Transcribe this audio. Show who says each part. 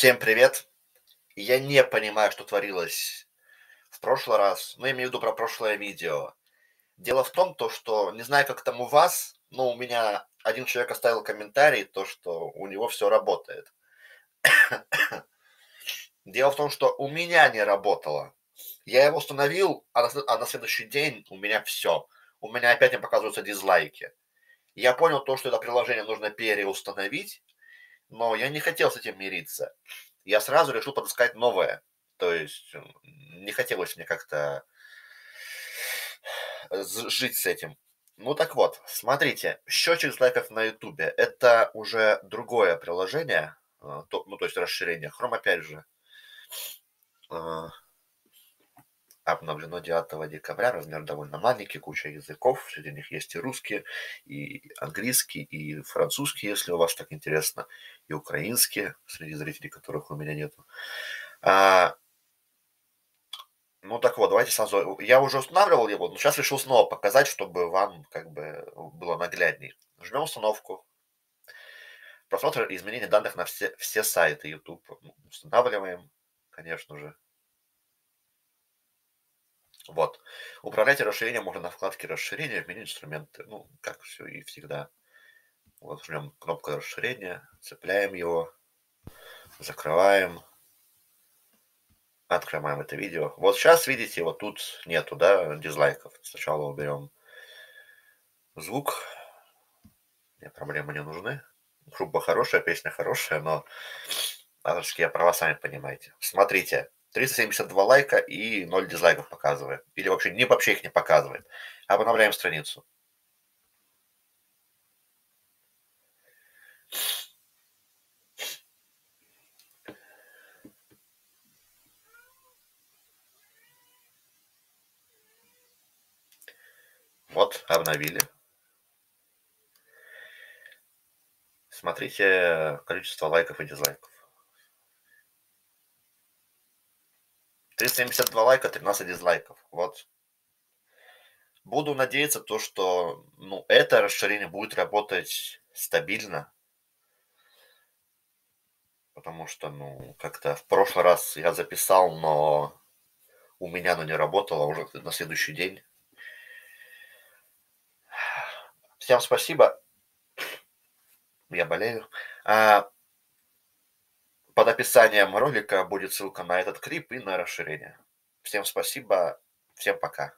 Speaker 1: Всем привет! Я не понимаю, что творилось в прошлый раз, но я имею в виду про прошлое видео. Дело в том, то, что не знаю, как там у вас, но у меня один человек оставил комментарий, то, что у него все работает. Дело в том, что у меня не работало. Я его установил, а на, а на следующий день у меня все. У меня опять не показываются дизлайки. Я понял то, что это приложение нужно переустановить, но я не хотел с этим мириться. Я сразу решил подыскать новое. То есть не хотелось мне как-то жить с этим. Ну так вот, смотрите, счетчик лайков на ютубе – это уже другое приложение, а, ну то есть расширение. Chrome опять же а, обновлено 9 декабря, размер довольно маленький, куча языков, среди них есть и русский, и английский, и французский, если у вас так интересно, и украинский, среди зрителей которых у меня нету. А, ну так вот, давайте сразу. Я уже устанавливал его, но сейчас решил снова показать, чтобы вам как бы было наглядней. Жмем установку. Просмотр и изменение данных на все, все сайты YouTube. Устанавливаем, конечно же. Вот. Управлять расширением можно на вкладке расширения меню инструменты. Ну, как все и всегда. Вот жмем кнопку расширения, цепляем его, закрываем, открываем это видео. Вот сейчас, видите, вот тут нету, да, дизлайков. Сначала уберем звук. Мне проблемы не нужны. Группа хорошая, песня хорошая, но я права, сами понимаете. Смотрите, 372 лайка и 0 дизлайков показывает. Или вообще, не вообще их не показывает. Обновляем страницу. Вот, обновили. Смотрите количество лайков и дизлайков. 372 лайка, 13 дизлайков. Вот. Буду надеяться, то, что ну, это расширение будет работать стабильно. Потому что, ну, как-то в прошлый раз я записал, но у меня оно не работало уже на следующий день. Всем спасибо. Я болею. А, под описанием ролика будет ссылка на этот клип и на расширение. Всем спасибо, всем пока.